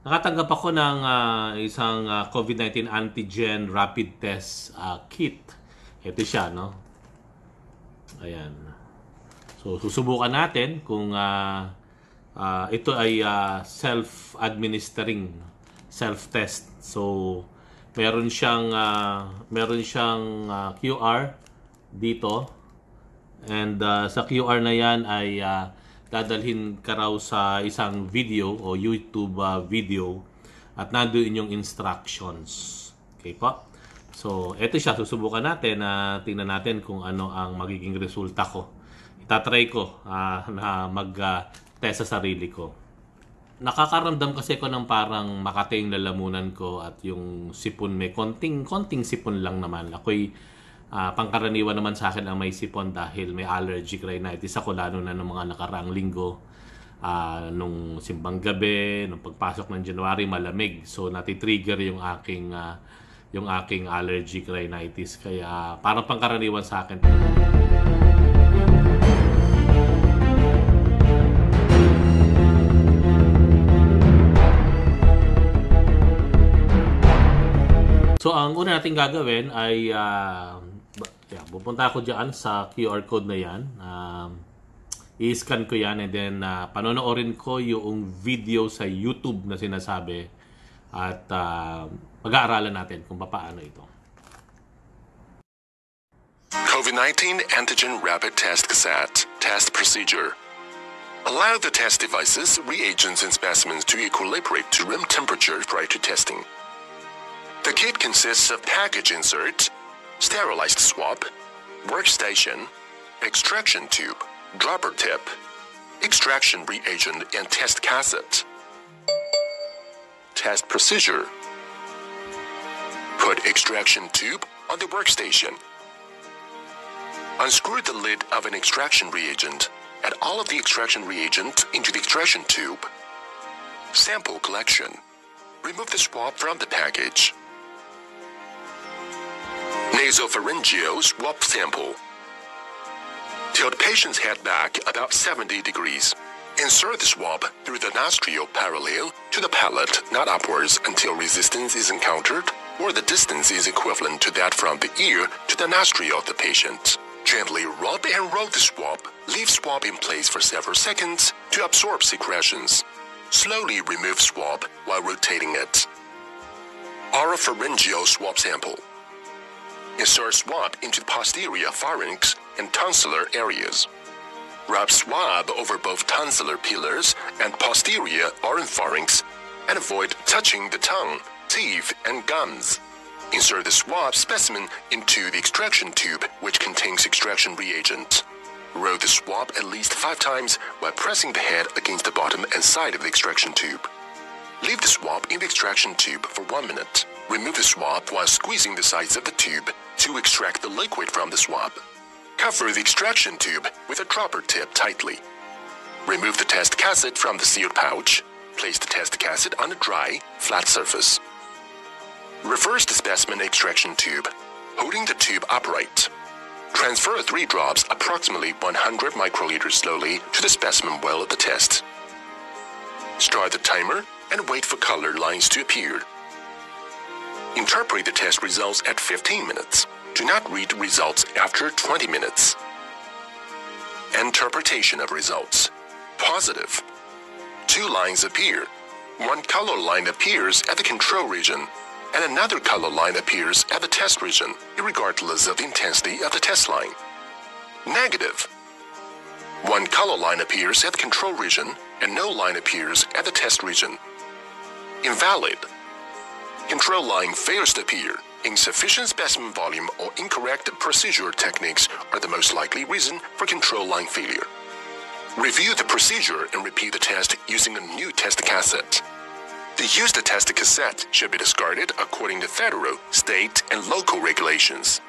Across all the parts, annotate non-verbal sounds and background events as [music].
Nakatanggap ako ng ah, isang ah, COVID-19 antigen rapid test ah, kit. Ito siya, no? Ayan. So, susubukan natin kung ah, ah, ito ay ah, self-administering self-test. So, meron siyang ah, meron siyang ah, QR dito. And ah, sa QR na 'yan ay ah, dadalhin ka raw sa isang video o YouTube ah, video at nandoon yung instructions. Okay po? So, eto siya. Susubukan natin na tingnan natin kung ano ang magiging resulta ko. Itatry ko ah, na mag-test sa sarili ko. Nakakaramdam kasi ako ng parang makati yung lalamunan ko at yung sipon may konting, konting sipon lang naman. Ako'y ah, pangkaraniwan naman sa akin ang may sipon dahil may allergic rhinitis ako lalo na ng mga nakaraang linggo. Ah, nung simbang gabi, nung pagpasok ng January, malamig. So, natitrigger yung aking ah, yung aking allergic rhinitis. Kaya parang pangkaraniwan sa akin. So, ang una natin gagawin ay yeah, pupunta ako dyan sa QR code na yan. Um, i-scan ko yan and then ah, panonoorin ko yung video sa YouTube na sinasabi at ah, pag-aaralan natin kung paano ito. COVID-19 antigen rapid test cassette test procedure. Allow the test devices, reagents, and specimens to equilibrate to room temperature prior to testing. The kit consists of package insert, sterilized swab, workstation, extraction tube, dropper tip, extraction reagent, and test cassette. Test procedure. Put extraction tube on the workstation. Unscrew the lid of an extraction reagent. Add all of the extraction reagent into the extraction tube. Sample collection. Remove the swab from the package. Nasopharyngeal swab sample. Tilt patient's head back about 70 degrees. Insert the swab through the nostril parallel to the palate, not upwards until resistance is encountered or the distance is equivalent to that from the ear to the nostril of the patient. Gently rub and roll the swab. Leave swab in place for several seconds to absorb secretions. Slowly remove swab while rotating it. Oropharyngeal swab sample. Insert swab into the posterior pharynx and tonsillar areas. Rub swab over both tonsillar pillars and posterior oropharynx and avoid touching the tongue, teeth, and gums. Insert the swab specimen into the extraction tube, which contains extraction reagent. Roll the swab at least five times while pressing the head against the bottom and side of the extraction tube. Leave the swab in the extraction tube for one minute. Remove the swab while squeezing the sides of the tube to extract the liquid from the swab. Cover the extraction tube with a dropper tip tightly. Remove the test cassette from the sealed pouch. Place the test cassette on a dry, flat surface. Reverse the specimen extraction tube, holding the tube upright. Transfer three drops, approximately 100 microliters slowly, to the specimen well of the test. Start the timer and wait for color lines to appear. Interpret the test results at 15 minutes. Do not read results after 20 minutes. Interpretation of results. Positive. Two lines appear. One color line appears at the control region, and another color line appears at the test region, regardless of the intensity of the test line. Negative. One color line appears at the control region, and no line appears at the test region. Invalid. Control line fails to appear. Insufficient specimen volume or incorrect procedure techniques are the most likely reason for control line failure. Review the procedure and repeat the test using a new test cassette. The used test cassette should be discarded according to federal, state, and local regulations.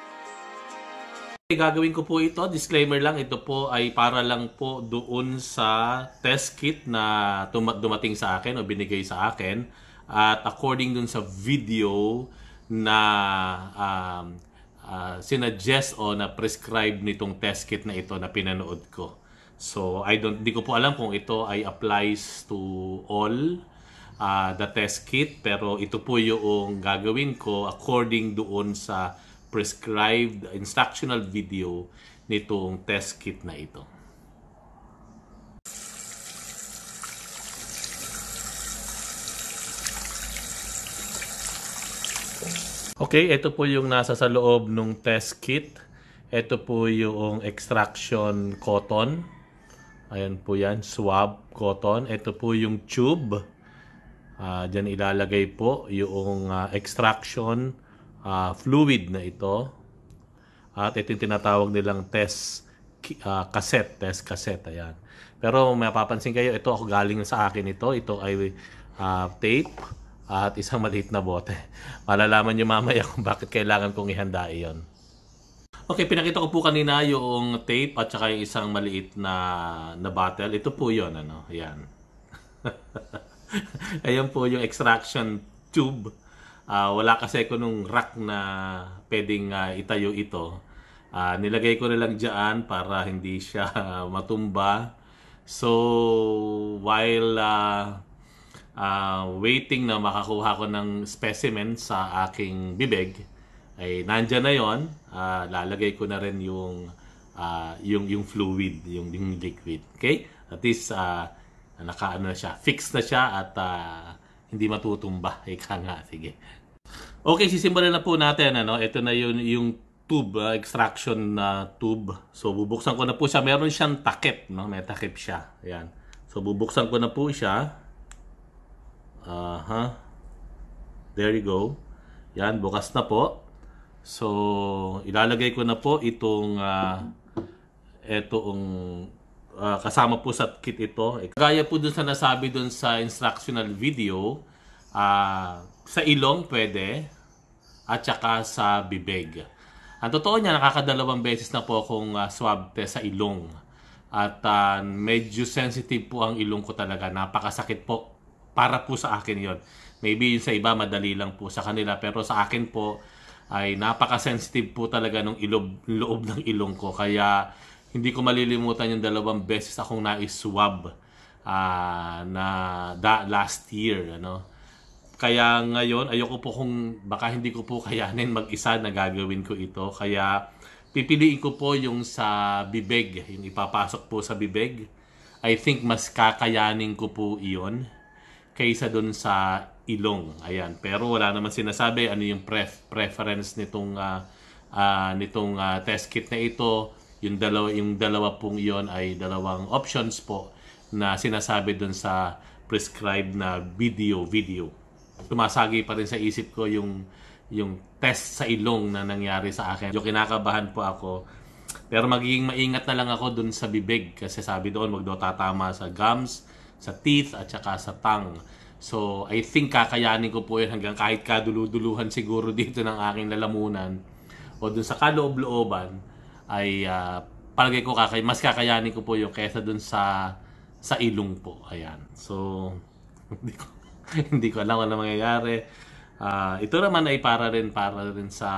Gagawin ko po ito, disclaimer lang, ito po ay para lang po doon sa test kit na dumating sa akin o binigay sa akin. At according dun sa video na um, uh, sinuggest o na prescribe nitong test kit na ito na pinanood ko. So, I don't, di ko po alam kung ito ay applies to all ah, the test kit pero ito po yung gagawin ko according doon sa prescribed instructional video nitong test kit na ito. Okay, ito po yung nasa sa loob ng test kit. Ito po yung extraction cotton. Ayan po yan, swab cotton. Ito po yung tube. Ah, diyan ilalagay po yung ah, extraction ah, fluid na ito. At ito yung tinatawag nilang test ah, cassette, test cassette, ayan. Pero mapapansin kayo, ito ako galing sa akin ito. Ito ay ah, tape at isang maliit na bote. [laughs] Malalaman nyo mamaya kung bakit kailangan kong ihanda iyon. Okay, pinakita ko po kanina yung tape at saka yung isang maliit na na bottle. Ito po yon ano, ayan. [laughs] Ayan po yung extraction tube. Ah, wala kasi ko nung rack na pwedeng ah, itayo ito. Ah, nilagay ko na lang dyan para hindi siya [laughs] matumba. So, while ah, ah, waiting na makakuha ko ng specimen sa aking bibig, ay nandyan na yon Ah, lalagay ko na rin yung, ah, yung, yung fluid, yung, yung liquid. Okay? At least, ah, naka ano na siya, fix na siya at ah, hindi matutumba. [laughs] Ika nga, sige. Okay, sisimulan na po natin. Ano? Ito na yun, yung tube, ah, extraction na tube. So, bubuksan ko na po siya. Meron siyang takip. No? May takip siya. Ayan. So, bubuksan ko na po siya. Aha. There you go. Yan, bukas na po. So, ilalagay ko na po itong uh, itong ah, kasama po sa kit ito. Gaya po dun sa nasabi dun sa instructional video, ah, sa ilong pwede at saka sa bibig. Ang totoo niya, nakakadalawang beses na po akong ah, swab test sa ilong. At ah, medyo sensitive po ang ilong ko talaga. Napakasakit po. Para po sa akin yon. Maybe yung sa iba, madali lang po sa kanila. Pero sa akin po, ay napaka-sensitive po talaga ng ilob, loob ng ilong ko. Kaya hindi ko malilimutan yung dalawang beses akong na-swab ah, na da, last year. Ano? Kaya ngayon, ayoko po kung baka hindi ko po kayanin mag-isa na gagawin ko ito. Kaya pipiliin ko po yung sa bibig, yung ipapasok po sa bibig. I think mas kakayanin ko po iyon kaysa dun sa ilong. Ayan. Pero wala naman sinasabi ano yung pref preference nitong ah, ah, nitong ah, test kit na ito. Yung dalawa yung dalawa pong iyon ay dalawang options po na sinasabi dun sa prescribed na video video. Tumasagi pa rin sa isip ko yung yung test sa ilong na nangyari sa akin. Yung kinakabahan po ako. Pero magiging maingat na lang ako dun sa bibig kasi sabi doon wag daw tatama sa gums, sa teeth at saka sa tongue. So, I think kakayanin ko po yun hanggang kahit kaduluduluhan siguro [laughs] dito ng aking lalamunan o dun sa kaloob-looban ay ah, palagay ko kakay mas kakayanin ko po yung kesa dun sa sa ilong po. Ayan. So, [laughs] hindi ko hindi ko alam ano mangyayari. Ah, ito naman ay para rin para rin sa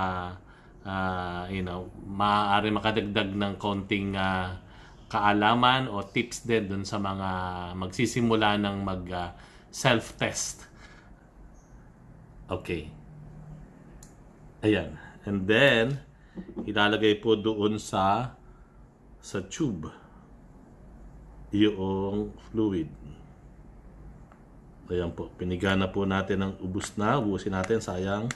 ah, you know, maaari makadagdag ng konting ah, kaalaman o tips din dun sa mga magsisimula ng mag ah, self-test. Okay. Ayan. And then, ilalagay po doon sa sa tube yung fluid. Ayan po. Piniga na po natin ng ubus na. Ubusin natin. Sayang.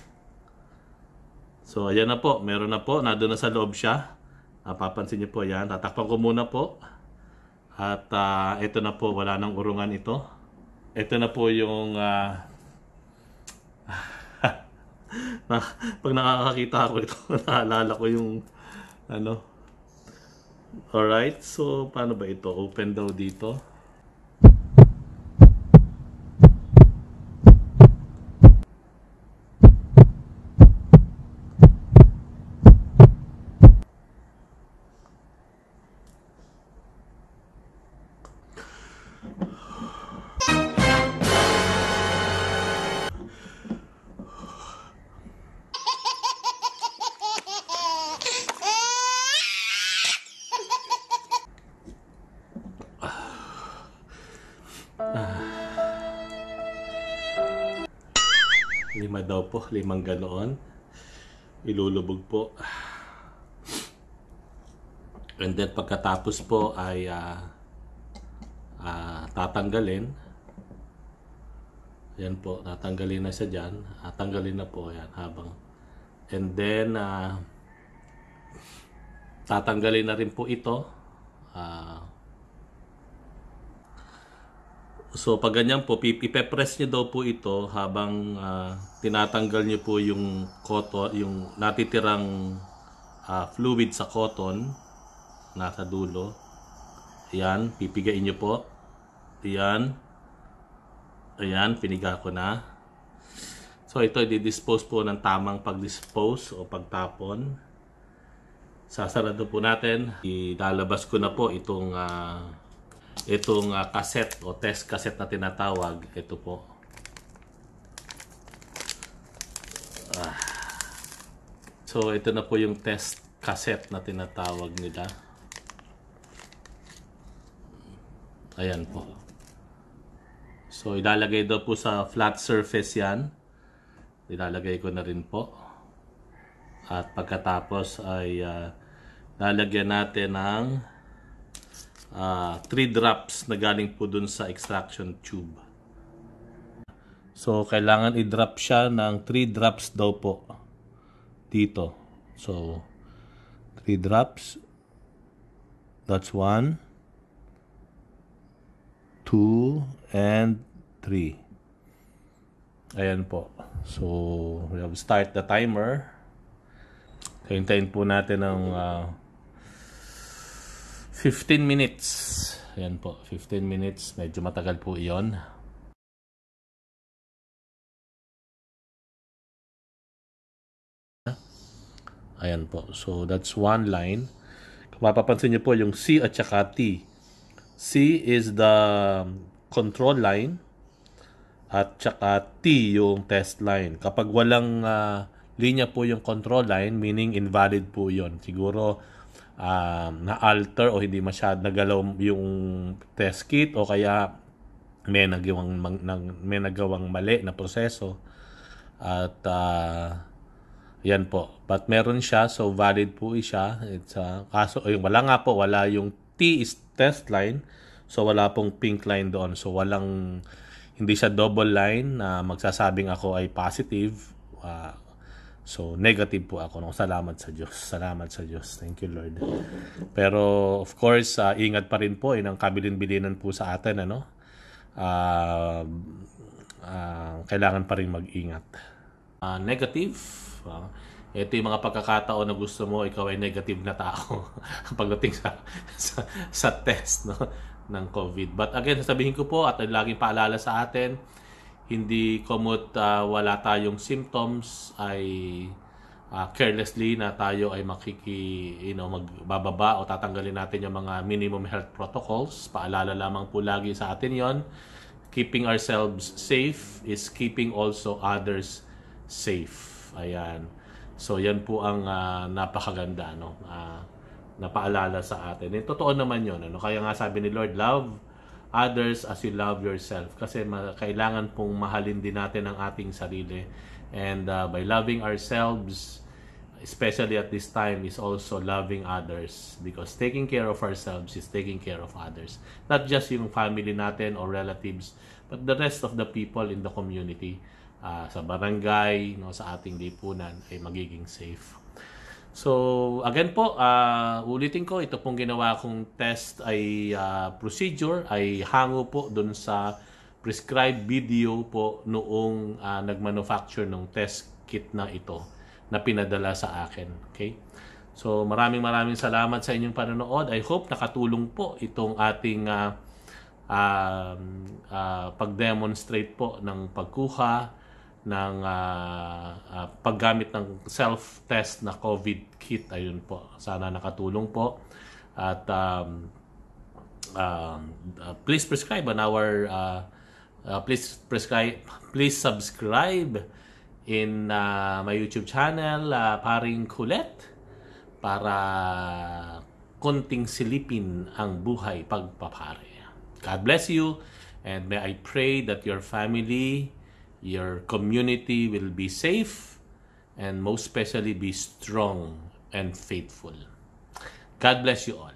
So, ayan na po. Meron na po. Nandun na sa loob siya. Napapansin niyo po yan. Tatakpan ko muna po. At ah, ito na po. Wala nang urungan ito. Ito na po yung... [laughs] na, pag nakakakita ako ito, [laughs] naalala ko yung ano. Alright, so paano ba ito? Open daw dito. Lima daw po, limang ganoon. Ilulubog po. And then pagkatapos po ay ah, ah, tatanggalin. Yan po, tatanggalin na siya dyan. Ah, tanggalin na po yan habang. And then, ah, tatanggalin na rin po ito. Ah, so pag ganyan po, ipepress nyo daw po ito habang ah, tinatanggal nyo po yung cotton, yung natitirang ah, fluid sa cotton nasa dulo. Ayan, pipigain nyo po. Ayan. Ayan, piniga ko na. So ito, i-dispose po ng tamang pag-dispose o pagtapon. Sasarado po natin. Ilalabas ko na po itong ah, itong ah, cassette o test cassette na tinatawag. Ito po. Ah. So ito na po yung test cassette na tinatawag nila. Ayan po. So ilalagay daw po sa flat surface yan. Ilalagay ko na rin po. At pagkatapos ay ah, lalagyan natin ng 3 drops na galing po dun sa extraction tube. So kailangan i-drop siya ng 3 drops daw po dito. So 3 drops. That's 1 2 and 3. Ayan po. So, we have start the timer. Hintayin po natin ng ah, 15 minutes. Ayan po, 15 minutes. Medyo matagal po iyon. Ayan po. So, that's one line. Kung mapapansin niyo po yung C at saka T. C is the control line at saka T yung test line. Kapag walang ah, linya po yung control line, meaning invalid po yon. Siguro ah, na-alter o hindi masyad nagalaw yung test kit o kaya may nagawang may nagawang mali na proseso at ah, yan po. But meron siya, so valid po siya. It's a, kaso, ay, wala nga po, wala yung T is test line. So wala pong pink line doon. So walang, hindi siya double line na magsasabing ako ay positive. Ah, so negative po ako. No? Salamat sa Diyos. Salamat sa Diyos. Thank you Lord. Pero of course, ah, ingat pa rin po. Yun ang kabilin-bilinan po sa atin. Ano? Ah, ah, kailangan pa rin mag-ingat. Ah, negative. ah, ito yung mga pagkakataon na gusto mo ikaw ay negative na tao [laughs] pagdating sa, sa sa test no ng COVID. But again, sasabihin ko po at laging paalala sa atin, hindi komot ah, wala tayong symptoms ay ah, carelessly na tayo ay makiki you know magbababa o tatanggalin natin yung mga minimum health protocols. Paalala lamang po lagi sa atin 'yon. Keeping ourselves safe is keeping also others safe. Ayan. So yan po ang ah, napakaganda no. Ah, napaalala sa atin. Eh, totoo naman 'yon ano. Kaya nga sabi ni Lord, love others as you love yourself kasi kailangan pong mahalin din natin ang ating sarili. And ah, by loving ourselves, especially at this time is also loving others because taking care of ourselves is taking care of others. Not just yung family natin or relatives, but the rest of the people in the community ah, sa barangay, no, sa ating lipunan ay magiging safe. So, again po, ah, ulitin ko, ito pong ginawa kong test ay ah, procedure, ay hango po dun sa prescribed video po noong ah, nagmanufacture ng test kit na ito na pinadala sa akin. Okay? So, maraming maraming salamat sa inyong panonood. I hope nakatulong po itong ating ah, um, ah, pag-demonstrate po ng pagkuha ng ah, ah, paggamit ng self-test na COVID kit. Ayun po. Sana nakatulong po. At um, uh, please prescribe on our uh, uh, please prescribe please subscribe in uh, my YouTube channel uh, Paring Kulet para konting silipin ang buhay pagpapare. God bless you and may I pray that your family your community will be safe, and most especially be strong and faithful. God bless you all.